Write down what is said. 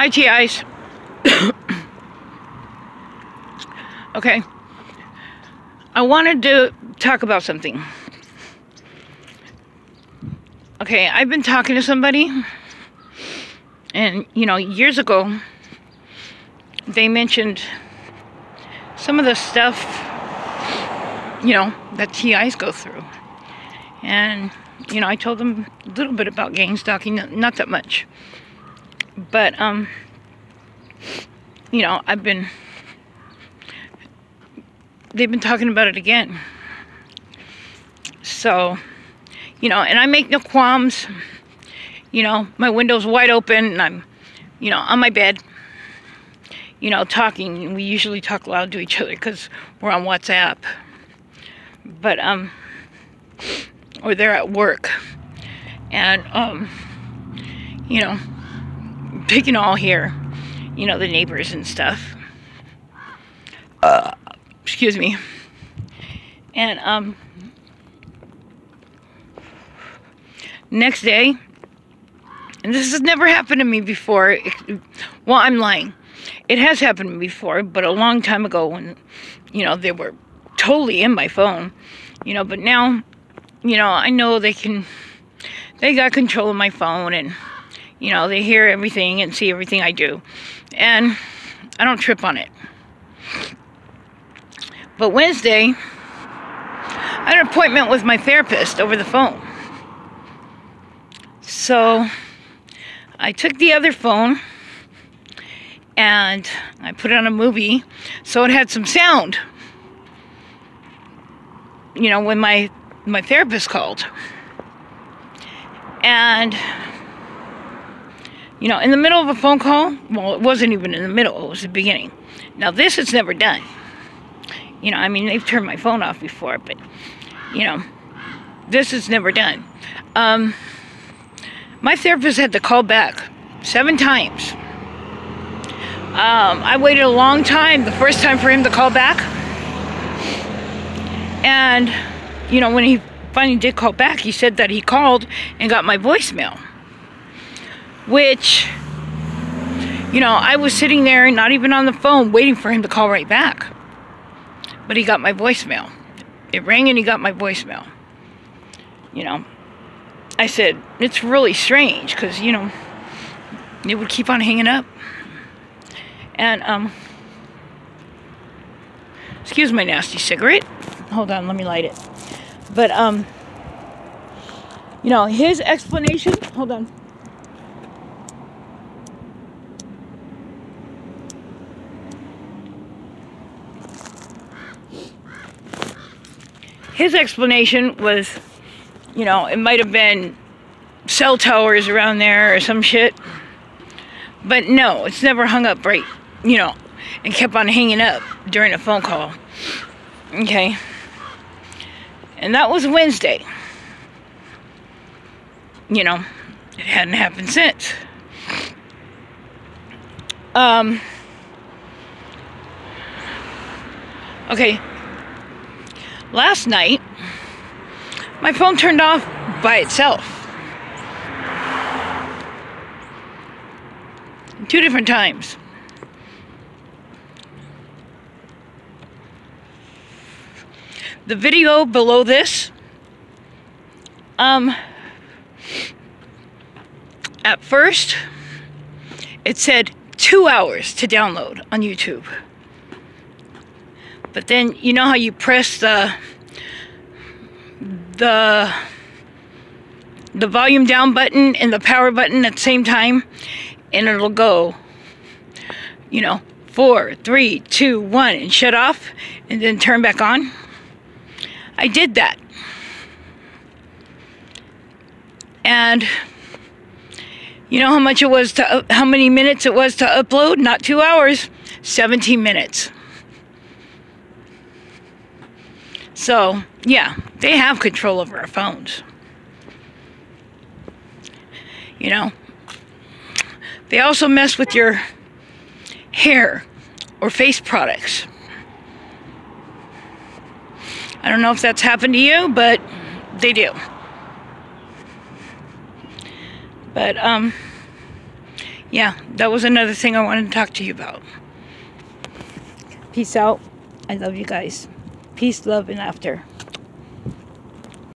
Hi, TIs. okay. I wanted to talk about something. Okay, I've been talking to somebody, and you know, years ago, they mentioned some of the stuff, you know, that TIs go through. And, you know, I told them a little bit about gang stalking, not that much. But, um, you know, I've been, they've been talking about it again. So, you know, and I make no qualms. You know, my window's wide open and I'm, you know, on my bed, you know, talking. We usually talk loud to each other because we're on WhatsApp. But, um, or they're at work. And, um, you know, can all hear, you know, the neighbors and stuff. Uh, excuse me. And, um, next day, and this has never happened to me before. Well, I'm lying. It has happened to me before, but a long time ago when, you know, they were totally in my phone, you know, but now, you know, I know they can, they got control of my phone and, you know, they hear everything and see everything I do. And I don't trip on it. But Wednesday, I had an appointment with my therapist over the phone. So I took the other phone and I put it on a movie so it had some sound. You know, when my my therapist called. And you know, in the middle of a phone call, well, it wasn't even in the middle, it was the beginning. Now, this is never done. You know, I mean, they've turned my phone off before, but, you know, this is never done. Um, my therapist had to call back seven times. Um, I waited a long time the first time for him to call back. And, you know, when he finally did call back, he said that he called and got my voicemail. Which, you know, I was sitting there, not even on the phone, waiting for him to call right back. But he got my voicemail. It rang and he got my voicemail. You know, I said, it's really strange because, you know, it would keep on hanging up. And, um, excuse my nasty cigarette. Hold on, let me light it. But, um, you know, his explanation, hold on. His explanation was, you know, it might have been cell towers around there or some shit. But no, it's never hung up right, you know, and kept on hanging up during a phone call. Okay. And that was Wednesday. You know, it hadn't happened since. Um, okay. Last night, my phone turned off by itself. Two different times. The video below this, um, at first, it said two hours to download on YouTube. But then, you know how you press the, the, the volume down button and the power button at the same time? and it'll go, you know, four, three, two, one, and shut off, and then turn back on. I did that. And you know how much it was to, how many minutes it was to upload? Not two hours, 17 minutes. So, yeah, they have control over our phones. You know, they also mess with your hair or face products. I don't know if that's happened to you, but they do. But, um, yeah, that was another thing I wanted to talk to you about. Peace out. I love you guys. Peace, love, and laughter.